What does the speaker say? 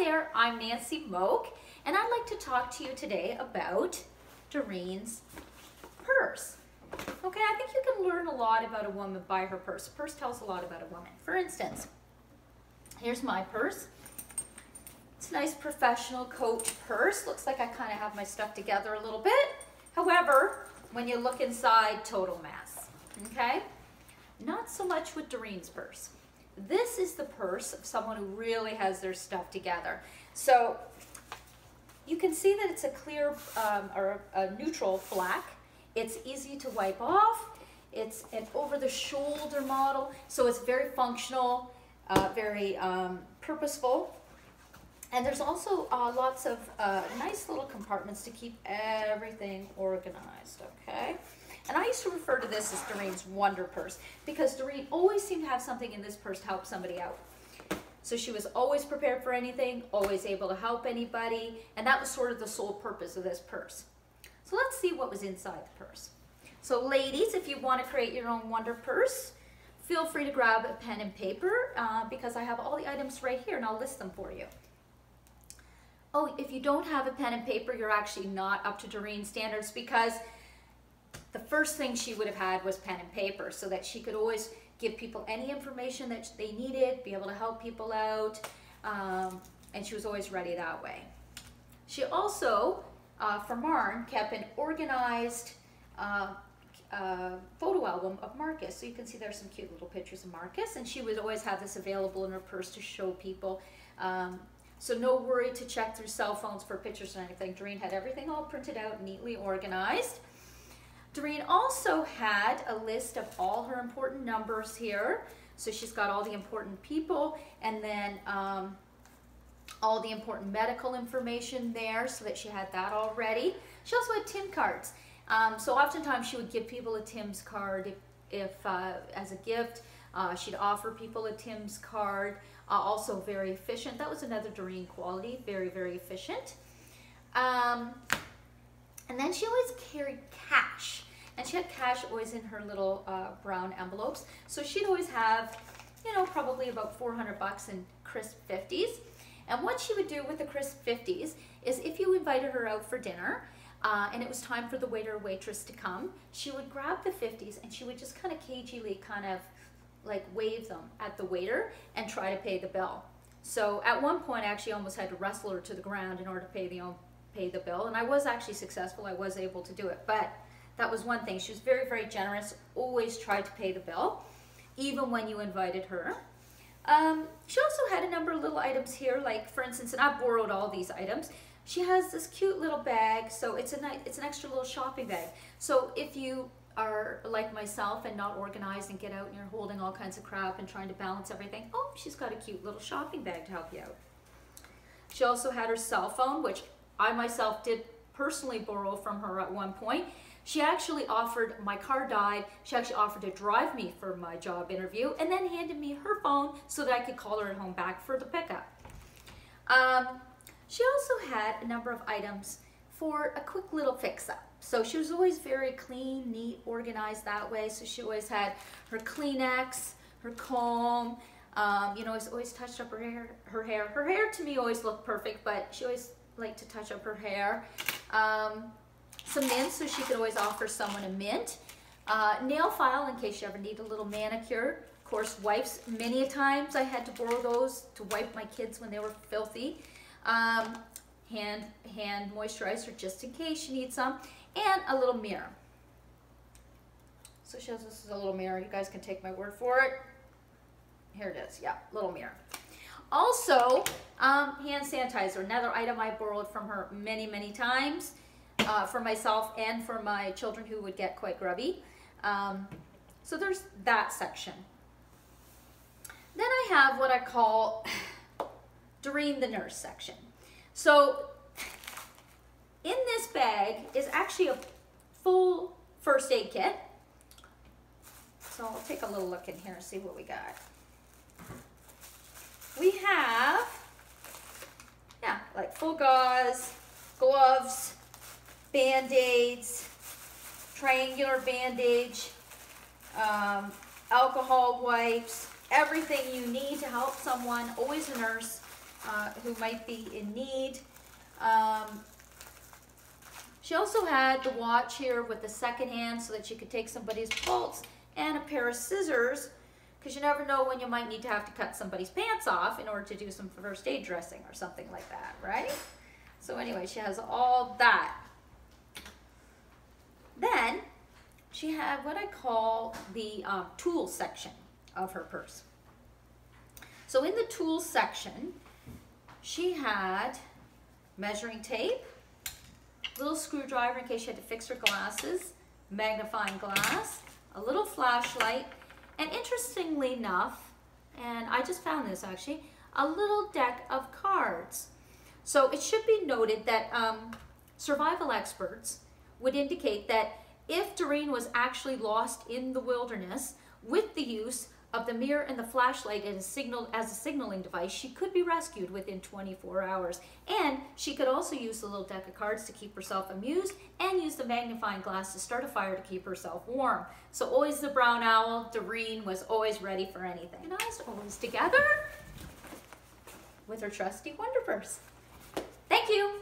there, I'm Nancy Moak, and I'd like to talk to you today about Doreen's purse. Okay, I think you can learn a lot about a woman by her purse. A purse tells a lot about a woman. For instance, here's my purse. It's a nice professional coach purse. Looks like I kind of have my stuff together a little bit. However, when you look inside, total mess. Okay? Not so much with Doreen's purse. This is the purse of someone who really has their stuff together. So you can see that it's a clear um, or a neutral black. It's easy to wipe off. It's an over-the-shoulder model, so it's very functional, uh, very um, purposeful. And there's also uh, lots of uh, nice little compartments to keep everything organized, okay? And I used to refer to this as Doreen's Wonder Purse because Doreen always seemed to have something in this purse to help somebody out. So she was always prepared for anything, always able to help anybody, and that was sort of the sole purpose of this purse. So let's see what was inside the purse. So ladies, if you want to create your own Wonder Purse, feel free to grab a pen and paper uh, because I have all the items right here and I'll list them for you. Oh, if you don't have a pen and paper, you're actually not up to Doreen standards because the first thing she would have had was pen and paper so that she could always give people any information that they needed, be able to help people out, um, and she was always ready that way. She also, uh, for Marn, kept an organized uh, uh, photo album of Marcus. So you can see there's some cute little pictures of Marcus, and she would always have this available in her purse to show people. Um, so no worry to check through cell phones for pictures or anything. Doreen had everything all printed out, neatly organized. Doreen also had a list of all her important numbers here. So she's got all the important people and then um, all the important medical information there so that she had that all ready. She also had TIM cards. Um, so oftentimes she would give people a TIMS card if, if uh, as a gift. Uh, she'd offer people a TIMS card. Uh, also very efficient. That was another Doreen quality, very, very efficient. Um, and then she always carried cash. And she had cash always in her little uh, brown envelopes. So she'd always have, you know, probably about 400 bucks in crisp 50s. And what she would do with the crisp 50s is if you invited her out for dinner, uh, and it was time for the waiter or waitress to come, she would grab the 50s and she would just kind of cagily kind of like wave them at the waiter and try to pay the bill. So at one point I actually almost had to wrestle her to the ground in order to pay the, pay the bill. And I was actually successful. I was able to do it. But that was one thing. She was very, very generous, always tried to pay the bill, even when you invited her. Um, she also had a number of little items here, like for instance, and I borrowed all these items. She has this cute little bag, so it's a it's an extra little shopping bag. So if you are like myself and not organized and get out and you're holding all kinds of crap and trying to balance everything, oh, she's got a cute little shopping bag to help you out. She also had her cell phone, which I myself did personally borrow from her at one point. She actually offered, my car died, she actually offered to drive me for my job interview and then handed me her phone so that I could call her at home back for the pickup. Um, she also had a number of items for a quick little fix-up. So she was always very clean, neat, organized that way. So she always had her Kleenex, her comb, um, you know, always, always touched up her hair, her hair. Her hair to me always looked perfect, but she always liked to touch up her hair. Um, some mints, so she could always offer someone a mint. Uh, nail file in case you ever need a little manicure. Of course, wipes. Many times I had to borrow those to wipe my kids when they were filthy. Um, hand, hand moisturizer just in case you need some. And a little mirror. So she has this is a little mirror. You guys can take my word for it. Here it is. Yeah, little mirror. Also, um, hand sanitizer, another item I borrowed from her many, many times uh, for myself and for my children who would get quite grubby. Um, so there's that section. Then I have what I call Doreen the Nurse section. So in this bag is actually a full first aid kit. So I'll take a little look in here and see what we got. We have, yeah, like full gauze, gloves, band-aids, triangular bandage, um, alcohol wipes, everything you need to help someone, always a nurse, uh, who might be in need. Um, she also had the watch here with the second hand so that she could take somebody's pulse and a pair of scissors because you never know when you might need to have to cut somebody's pants off in order to do some first aid dressing or something like that, right? So anyway, she has all that. Then she had what I call the um, tool section of her purse. So in the tools section, she had measuring tape, little screwdriver in case she had to fix her glasses, magnifying glass, a little flashlight, and interestingly enough, and I just found this actually, a little deck of cards. So it should be noted that um, survival experts would indicate that if Doreen was actually lost in the wilderness with the use of the mirror and the flashlight as a, signal, as a signaling device, she could be rescued within 24 hours. And she could also use the little deck of cards to keep herself amused and use the magnifying glass to start a fire to keep herself warm. So always the brown owl, Doreen was always ready for anything. And I was always together with her trusty Wonder Purse. Thank you.